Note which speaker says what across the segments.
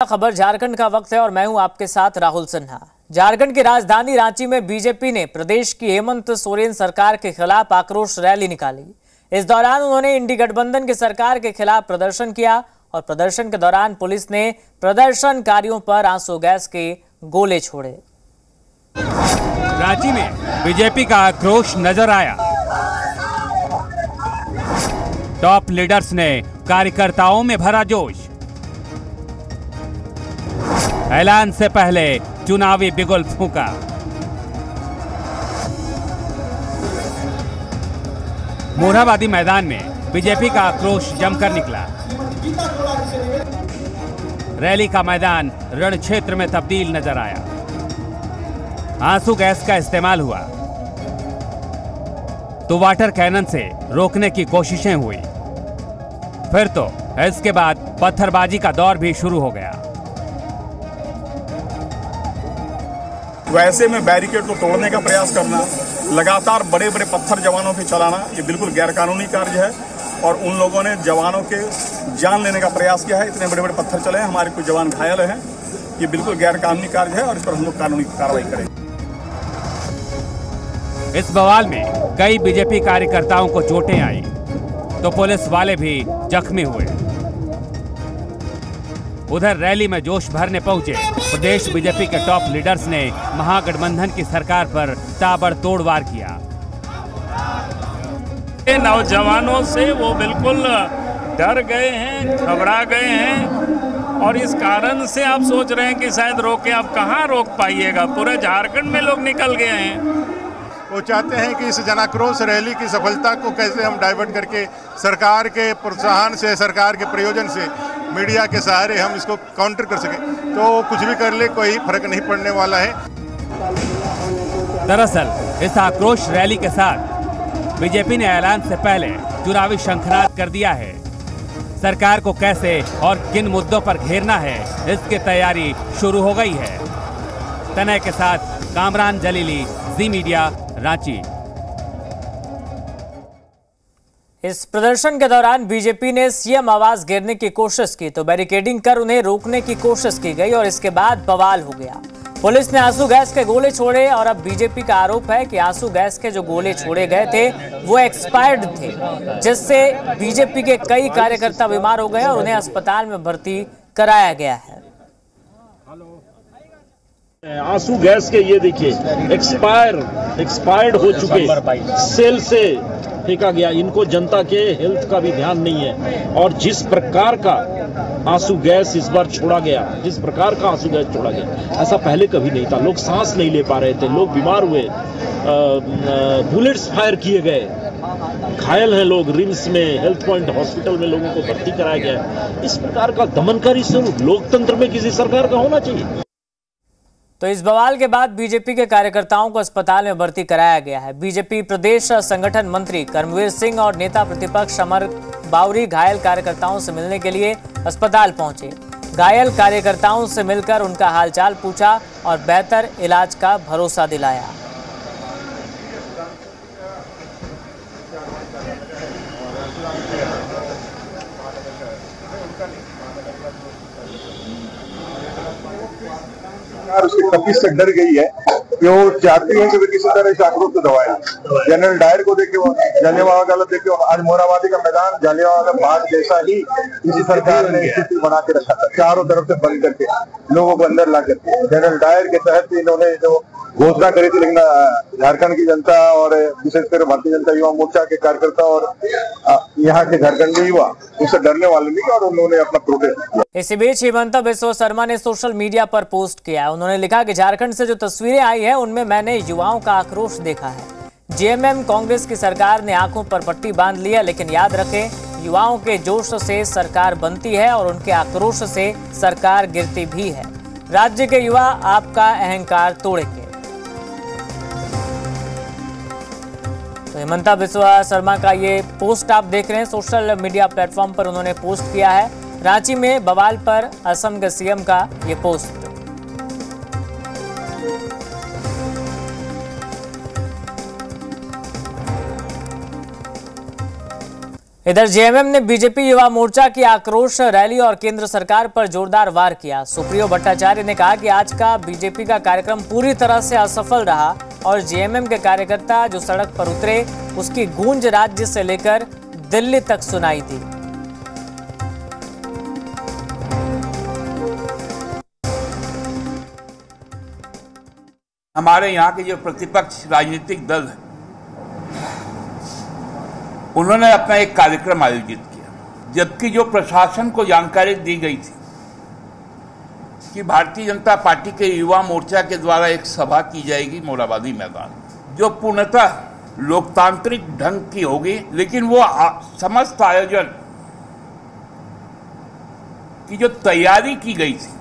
Speaker 1: खबर झारखंड का वक्त है और मैं हूँ आपके साथ राहुल सिन्हा। झारखंड की राजधानी रांची में बीजेपी ने प्रदेश की हेमंत सोरेन सरकार के खिलाफ आक्रोश रैली निकाली। इस दौरान उन्होंने इंडी गठबंधन की सरकार के खिलाफ प्रदर्शन किया और प्रदर्शन के दौरान पुलिस ने प्रदर्शनकारियों पर आँसू गैस के गोले छोड़े।
Speaker 2: रांची में बीजेपी का आक्रोश नज़र आया। टॉप लीडर्स ने कार्यकर्ताओं में भरा जोश। ऐलान से पहले चुनावी बिगुल फूका। मोरहाबादी मैदान में बीजेपी का आक्रोश जमकर निकला। रैली का मैदान रण क्षेत्र में तब्दील नज़र आया। आँसू गैस का इस्तेमाल हुआ। तो वाटर कैनन से रोकने की कोशिशें हुई। फिर तो इसके बाद पत्थरबाजी का दौर भी शुरू हो गया।
Speaker 3: वैसे में बैरिकेड को तोड़ने का प्रयास करना, लगातार बड़े बड़े पत्थर जवानों पे चलाना, ये बिल्कुल गैरकानूनी कार्य है और उन लोगों ने जवानों के जान लेने का प्रयास किया है। इतने बड़े बड़े पत्थर चले हैं, हमारे कुछ जवान घायल हैं। ये बिल्कुल गैरकानूनी कार्य है और इस पर हम लोग कानूनी कार्रवाई करेंगे।
Speaker 2: इस बवाल में कई बीजेपी कार्यकर्ताओं को चोटें आई तो पुलिस वाले भी जख्मी हुए। उधर रैली में जोश भरने पहुँचे। प्रदेश बीजेपी के टॉप लीडर्स ने महागठबंधन की सरकार पर ताबड़तोड़ वार किया
Speaker 4: नौजवानों से वो बिल्कुल डर गए हैं घबरा गए हैं और इस कारण से आप सोच रहे हैं कि शायद रोके आप कहाँ रोक पाइएगा? पूरे झारखंड में लोग निकल गए हैं।
Speaker 5: वो चाहते हैं कि इस जनाक्रोश रैली की सफलता को कैसे हम डाइवर्ट करके सरकार के प्रोत्साहन से सरकार के प्रयोजन से मीडिया के सहारे हम इसको काउंटर कर सकें। तो कुछ भी कर ले, कोई फ़र्क नहीं पड़ने वाला है।
Speaker 2: दरअसल, इस आक्रोश रैली के साथ बीजेपी ने ऐलान से पहले चुनावी शंखनाद कर दिया है। सरकार को कैसे और किन मुद्दों पर घेरना है, इसकी तैयारी शुरू हो गई है। तनय के साथ कामरान जलीली जी मीडिया रांची।
Speaker 1: इस प्रदर्शन के दौरान बीजेपी ने सीएम आवाज़ घेरने की कोशिश की तो बैरिकेडिंग कर उन्हें रोकने की कोशिश की गई और इसके बाद बवाल हो गया। पुलिस ने आँसू गैस के गोले छोड़े और अब बीजेपी का आरोप है कि आँसू गैस के जो गोले छोड़े गए थे वो एक्सपायर्ड थे जिससे बीजेपी के कई कार्यकर्ता बीमार हो गए और उन्हें अस्पताल में भर्ती कराया गया है।
Speaker 6: आँसू गैस के ये देखिए एक्सपायर एक्सपायर्ड हो चुके। सेल से फेंका गया। इनको जनता के हेल्थ का भी ध्यान नहीं है। और जिस प्रकार का आँसू गैस इस बार छोड़ा गया, जिस प्रकार का आँसू गैस छोड़ा गया, ऐसा पहले कभी नहीं था। लोग सांस नहीं ले पा रहे थे, लोग बीमार हुए बुलेट्स फायर किए गए। घायल हैं लोग, रिम्स में, हेल्थ पॉइंट हॉस्पिटल में लोगों को भर्ती कराया गया इस प्रकार का दमनकारी स्वरूप लोकतंत्र में किसी सरकार का होना चाहिए।
Speaker 1: तो इस बवाल के बाद बीजेपी के कार्यकर्ताओं को अस्पताल में भर्ती कराया गया है। बीजेपी प्रदेश संगठन मंत्री कर्मवीर सिंह और नेता प्रतिपक्ष अमर बावरी घायल कार्यकर्ताओं से मिलने के लिए अस्पताल पहुँचे। घायल कार्यकर्ताओं से मिलकर उनका हालचाल पूछा और बेहतर इलाज का भरोसा दिलाया।
Speaker 7: सरकार उसके तपिश से डर गई है कि वो चाहती है कि वे किसी तरह इस आक्रोश को दबाए। जनरल डायर को देखे जालियावाला गलत देखे आज मोराबादी का मैदान जालियावाला बाग जैसा ही इसी सरकार ने स्थिति बना के रखा था चारों तरफ़ से बंद करके लोगों को अंदर ला करके। जनरल डायर के तहत इन्होंने जो घोषणा करी थी लेकिन झारखंड की जनता और विशेषकर भारतीय जनता युवा मोर्चा के कार्यकर्ता और यहाँ के झारखंडी युवा उससे डरने वाले नहीं और उन्होंने अपना प्रोटेस्ट किया।
Speaker 1: इसी बीच हिमंता बिस्व शर्मा ने सोशल मीडिया पर पोस्ट किया। उन्होंने लिखा कि झारखंड से जो तस्वीरें आई है, उनमें मैंने युवाओं का आक्रोश देखा है। जेएमएम कांग्रेस की सरकार ने आँखों पर पट्टी बाँध लिया, लेकिन याद रखें, युवाओं के जोश से सरकार बनती है और उनके आक्रोश से सरकार गिरती भी है। राज्य के युवा आपका अहंकार तोड़ेंगे। तो हेमंता बिस्वा शर्मा का ये पोस्ट आप देख रहे हैं, सोशल मीडिया प्लेटफॉर्म पर उन्होंने पोस्ट किया है। रांची में बवाल पर असम के सीएम का ये पोस्ट। इधर जेएमएम ने बीजेपी युवा मोर्चा की आक्रोश रैली और केंद्र सरकार पर जोरदार वार किया। सुप्रियो भट्टाचार्य ने कहा कि आज का बीजेपी का कार्यक्रम पूरी तरह से असफल रहा और जेएमएम के कार्यकर्ता जो सड़क पर उतरे, उसकी गूंज राज्य से लेकर दिल्ली तक सुनाई दी।
Speaker 8: हमारे यहाँ के जो प्रतिपक्ष राजनीतिक दल है उन्होंने अपना एक कार्यक्रम आयोजित किया, जबकि जो प्रशासन को जानकारी दी गई थी कि भारतीय जनता पार्टी के युवा मोर्चा के द्वारा एक सभा की जाएगी मोराबादी मैदान, जो पूर्णतः लोकतांत्रिक ढंग की होगी, लेकिन वो समस्त आयोजन की जो तैयारी की गई थी,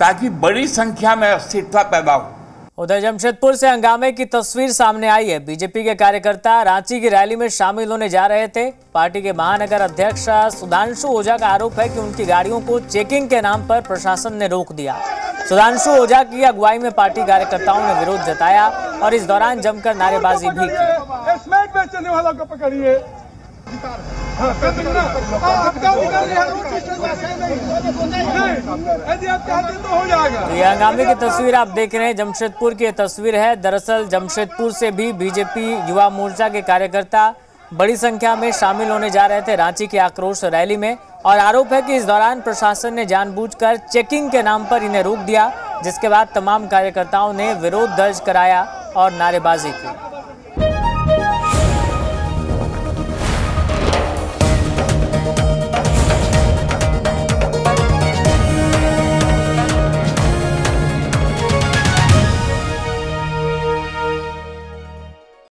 Speaker 8: ताकि बड़ी संख्या में अस्थिरता पैदा हो।
Speaker 1: उधर जमशेदपुर से हंगामे की तस्वीर सामने आई है। बीजेपी के कार्यकर्ता रांची की रैली में शामिल होने जा रहे थे। पार्टी के महानगर अध्यक्ष सुधांशु ओझा का आरोप है कि उनकी गाड़ियों को चेकिंग के नाम पर प्रशासन ने रोक दिया। सुधांशु ओझा की अगुवाई में पार्टी कार्यकर्ताओं ने विरोध जताया और इस दौरान जमकर नारेबाजी भी की। तो ये हंगामे की तस्वीर आप देख रहे हैं, जमशेदपुर की तस्वीर है। दरअसल जमशेदपुर से भी बीजेपी युवा मोर्चा के कार्यकर्ता बड़ी संख्या में शामिल होने जा रहे थे रांची की आक्रोश रैली में और आरोप है कि इस दौरान प्रशासन ने जानबूझकर चेकिंग के नाम पर इन्हें रोक दिया, जिसके बाद तमाम कार्यकर्ताओं ने विरोध दर्ज कराया और नारेबाजी की।